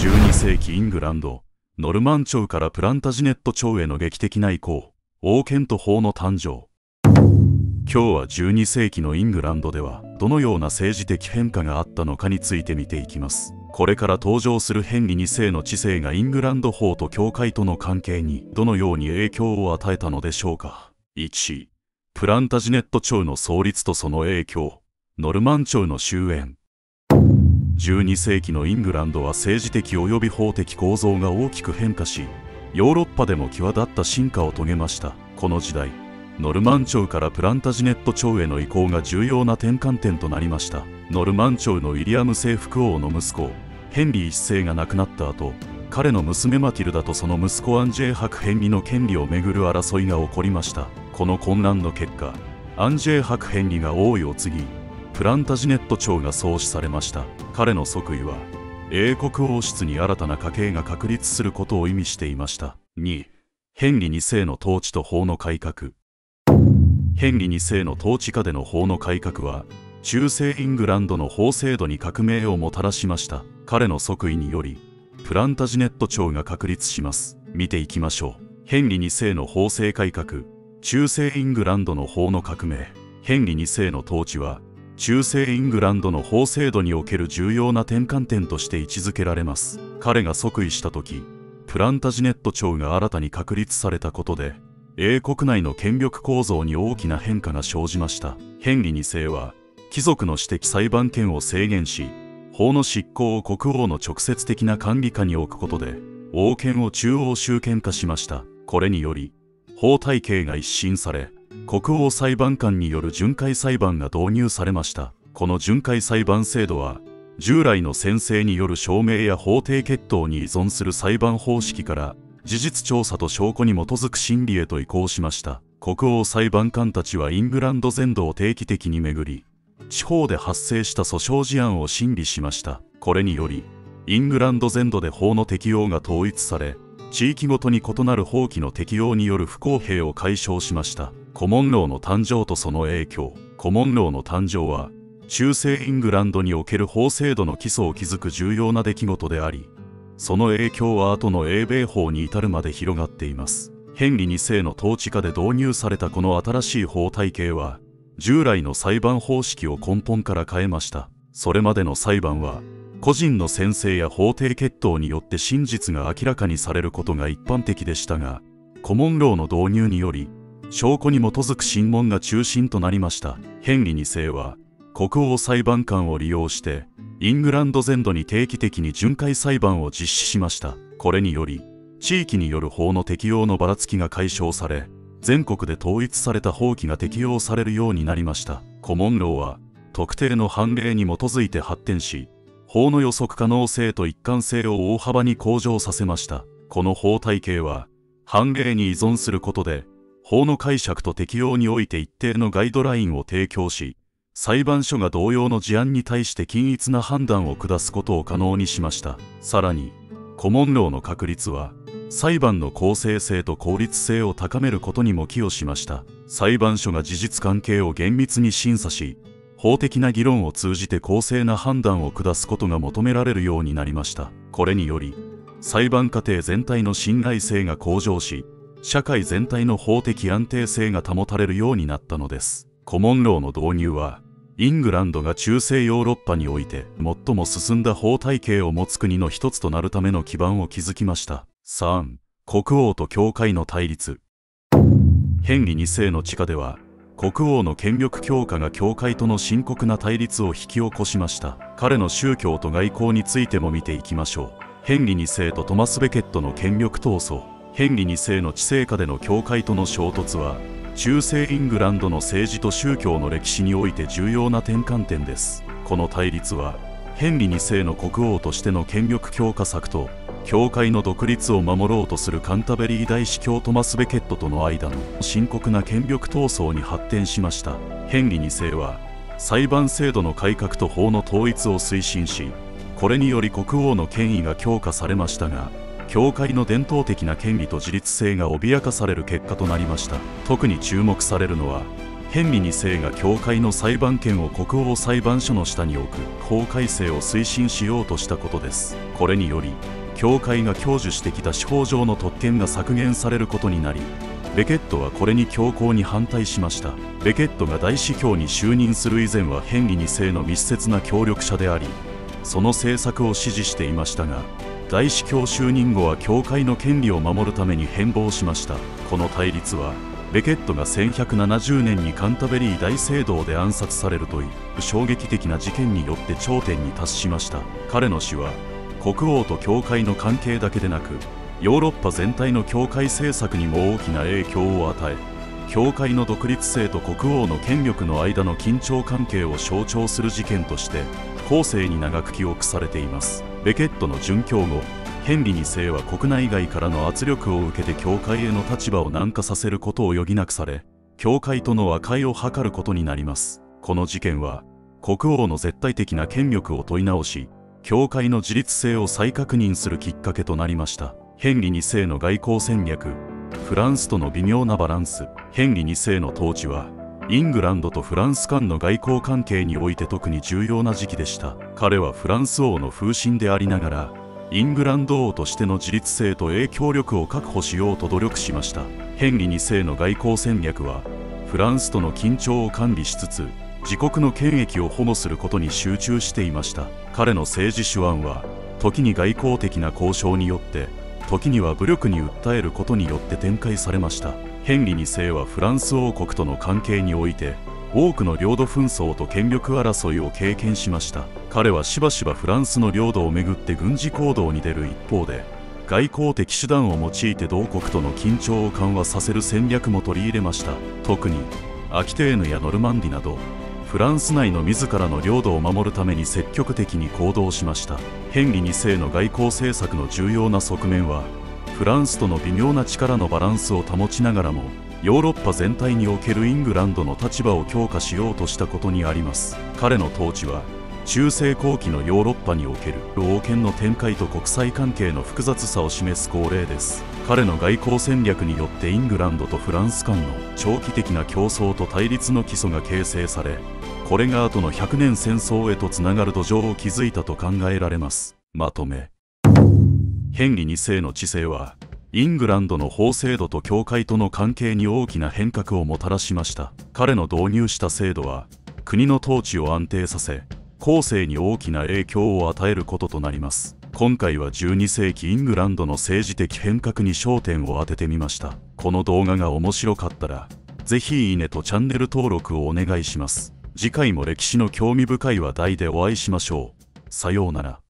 12世紀イングランドノルマン朝からプランタジネット朝への劇的な移行王権と法の誕生。今日は12世紀のイングランドではどのような政治的変化があったのかについて見ていきます。これから登場するヘンリー2世の知性がイングランド法と教会との関係にどのように影響を与えたのでしょうか。1プランタジネット朝の創立とその影響。ノルマン朝の終焉。12世紀のイングランドは政治的及び法的構造が大きく変化しヨーロッパでも際立った進化を遂げました。この時代ノルマン朝からプランタジネット朝への移行が重要な転換点となりました。ノルマン朝のウィリアム征服王の息子ヘンリー一世が亡くなった後彼の娘マティルダとその息子アンジェイ伯ヘンリの権利をめぐる争いが起こりました。この混乱の結果アンジェイ伯ヘンリが王位を継ぎプランタジネット朝が創始されました。彼の即位は英国王室に新たな家系が確立することを意味していました。2ヘンリー2世の統治と法の改革。ヘンリー2世の統治下での法の改革は中世イングランドの法制度に革命をもたらしました。彼の即位によりプランタジネット朝が確立します。見ていきましょう。ヘンリー2世の法制改革。中世イングランドの法の革命。ヘンリー2世の統治は中世イングランドの法制度における重要な転換点として位置づけられます。彼が即位した時プランタジネット朝が新たに確立されたことで英国内の権力構造に大きな変化が生じました。ヘンリ2世は貴族の私的裁判権を制限し法の執行を国王の直接的な管理下に置くことで王権を中央集権化しました。これにより法体系が一新され国王裁判官による巡回裁判が導入されました。この巡回裁判制度は従来の宣誓による証明や法廷決闘に依存する裁判方式から事実調査と証拠に基づく審理へと移行しました。国王裁判官たちはイングランド全土を定期的に巡り地方で発生した訴訟事案を審理しました。これによりイングランド全土で法の適用が統一され地域ごとに異なる法規の適用による不公平を解消しました。コモンローの誕生とその影響。コモンローの誕生は中世イングランドにおける法制度の基礎を築く重要な出来事でありその影響は後の英米法に至るまで広がっています。ヘンリー2世の統治下で導入されたこの新しい法体系は従来の裁判方式を根本から変えました。それまでの裁判は個人の宣誓や法廷決闘によって真実が明らかにされることが一般的でしたがコモンローの導入により証拠に基づく審問が中心となりました。ヘンリー2世は国王裁判官を利用してイングランド全土に定期的に巡回裁判を実施しました。これにより地域による法の適用のばらつきが解消され全国で統一された法規が適用されるようになりました。コモンローは特定の判例に基づいて発展し法の予測可能性と一貫性を大幅に向上させました。この法体系は判例に依存することで法の解釈と適用において一定のガイドラインを提供し裁判所が同様の事案に対して均一な判断を下すことを可能にしました。さらにコモンローの確立は裁判の公正性と効率性を高めることにも寄与しました。裁判所が事実関係を厳密に審査し法的な議論を通じて公正な判断を下すことが求められるようになりました。これにより裁判過程全体の信頼性が向上し社会全体の法的安定性が保たれるようになったのです。コモンローの導入はイングランドが中世ヨーロッパにおいて最も進んだ法体系を持つ国の一つとなるための基盤を築きました。3国王と教会の対立。ヘンリー2世の地下では国王の権力強化が教会との深刻な対立を引き起こしました。彼の宗教と外交についても見ていきましょう。ヘンリー2世とトマス・ベケットの権力闘争。ヘンリー2世の治世下での教会との衝突は中世イングランドの政治と宗教の歴史において重要な転換点です。この対立はヘンリー2世の国王としての権力強化策と教会の独立を守ろうとするカンタベリー大司教トマス・ベケットとの間の深刻な権力闘争に発展しました。ヘンリー2世は裁判制度の改革と法の統一を推進しこれにより国王の権威が強化されましたが教会の伝統的な権利と自立性が脅かされる結果となりました。特に注目されるのはヘンリー2世が教会の裁判権を国王裁判所の下に置く法改正を推進しようとしたことです。これにより教会が享受してきた司法上の特権が削減されることになりベケットはこれに強硬に反対しました。ベケットが大司教に就任する以前はヘンリー2世の密接な協力者でありその政策を支持していましたが大司教就任後は教会の権利を守るために変貌しました。この対立はベケットが1170年にカンタベリー大聖堂で暗殺されるという衝撃的な事件によって頂点に達しました。彼の死は国王と教会の関係だけでなくヨーロッパ全体の教会政策にも大きな影響を与え教会の独立性と国王の権力の間の緊張関係を象徴する事件として後世に長く記憶されています。ベケットの殉教後ヘンリー2世は国内外からの圧力を受けて教会への立場を軟化させることを余儀なくされ教会との和解を図ることになります。この事件は国王の絶対的な権力を問い直し教会の自立性を再確認するきっかけとなりました。ヘンリー2世の外交戦略フランスとの微妙なバランスヘンリー2世の統治はイングランドとフランス間の外交関係において特に重要な時期でした。彼はフランス王の風神でありながらイングランド王としての自立性と影響力を確保しようと努力しました。ヘンリー2世の外交戦略はフランスとの緊張を管理しつつ自国の権益を保護することに集中していました。彼の政治手腕は時に外交的な交渉によって時には武力に訴えることによって展開されました。ヘンリー2世はフランス王国との関係において多くの領土紛争と権力争いを経験しました。彼はしばしばフランスの領土をめぐって軍事行動に出る一方で外交的手段を用いて同国との緊張を緩和させる戦略も取り入れました。特にアキテーヌやノルマンディなどフランス内の自らの領土を守るために積極的に行動しました。ヘンリー2世の外交政策の重要な側面はフランスとの微妙な力のバランスを保ちながらもヨーロッパ全体におけるイングランドの立場を強化しようとしたことにあります。彼の統治は中世後期のヨーロッパにおける王権の展開と国際関係の複雑さを示す恒例です。彼の外交戦略によってイングランドとフランス間の長期的な競争と対立の基礎が形成されこれが後の100年戦争へとつながる土壌を築いたと考えられます。まとめ。ヘンリー2世の治世はイングランドの法制度と教会との関係に大きな変革をもたらしました。彼の導入した制度は国の統治を安定させ後世に大きな影響を与えることとなります。今回は12世紀イングランドの政治的変革に焦点を当ててみました。この動画が面白かったらぜひいいねとチャンネル登録をお願いします。次回も歴史の興味深い話題でお会いしましょう。さようなら。